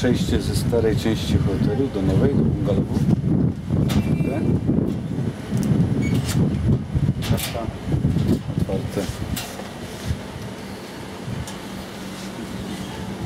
przejście ze starej części hotelu do nowej, do bungalowu. Otwarte. Otwarte.